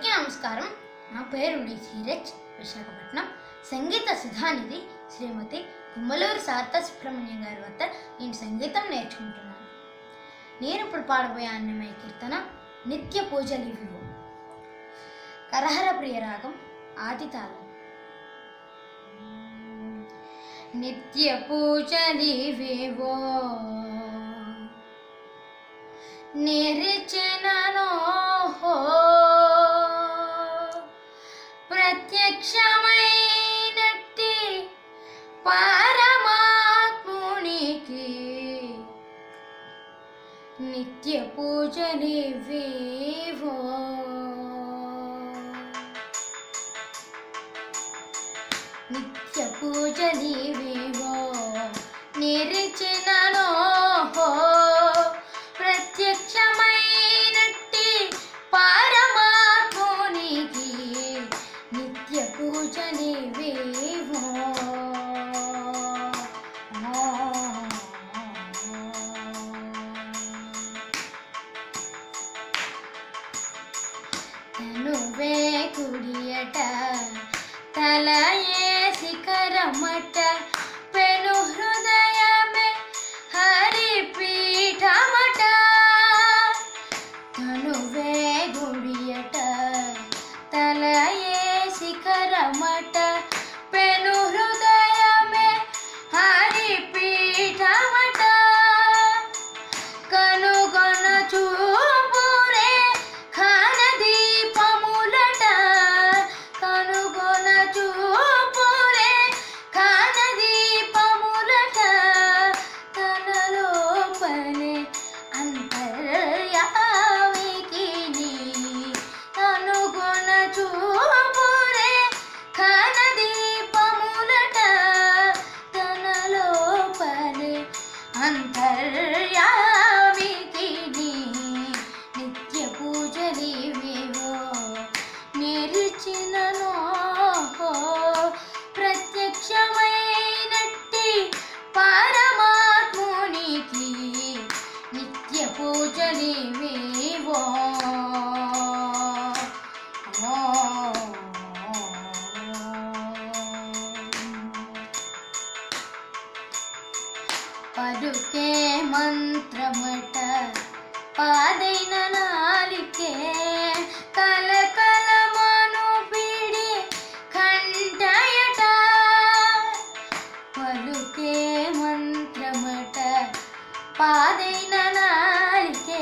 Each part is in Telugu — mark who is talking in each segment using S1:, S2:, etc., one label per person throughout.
S1: అందరికీ నమస్కారం. నా పేరు డి విశాఖపట్నం. సంగీత సుధానిధి శ్రీమతి కుమ్మలూరు సార్త సుబ్రహ్మణ్యం గారి వద్ద నేను సంగీతం నేర్చుకుంటున్నాను. నేను ఇప్పుడు పాడబోయే అన్నమయ్య కీర్తన నిత్య పూజలు ఇవ్వు కరహర ప్రియరాగం ఆదితాళం నిత్య పూజలివేవో నిరిచినో ప్రత్యక్షమైనట్టి పరమాత్మునికి నిత్య పూజలివివో నిత్య పూజలివివో నిరిచిననో കൂടിയട്ട തല నిరిచిననో ప్రత్యక్షమైనట్టి పరమాత్మునికి నిత్య పూజలివివో పలుకే మంత్రమట పాదైన నాలికే కలకలమను పలుకే మంత్రమట పాదైన నాలికే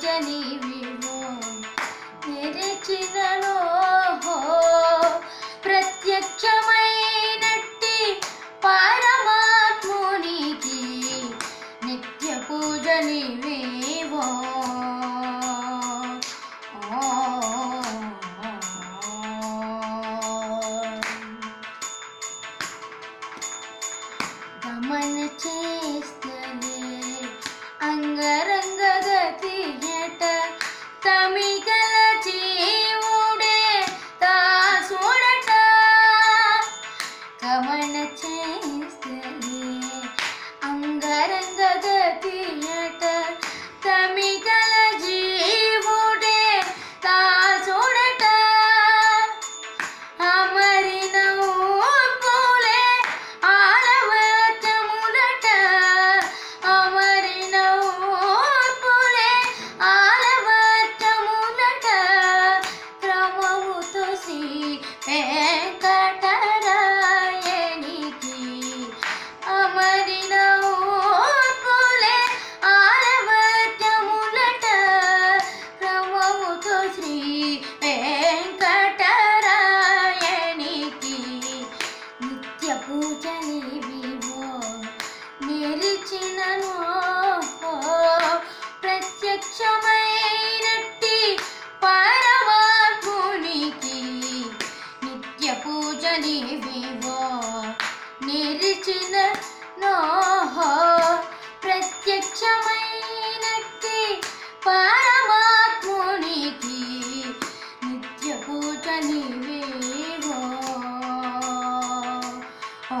S1: పూజ నీవివో నిరచినలో ప్రత్యక్షమైనట్టి పరమాత్మునికి నిత్య పూజ నీవివో గమన చేస్తలే ప్రత్యక్షమైనట్టి పరమాత్మునికి నిత్య పూజ నీవేవో ఆ,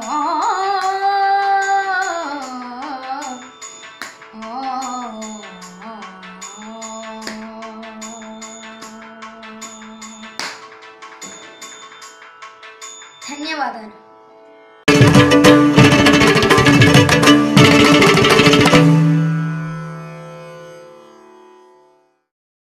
S1: ధన్యవాదాలు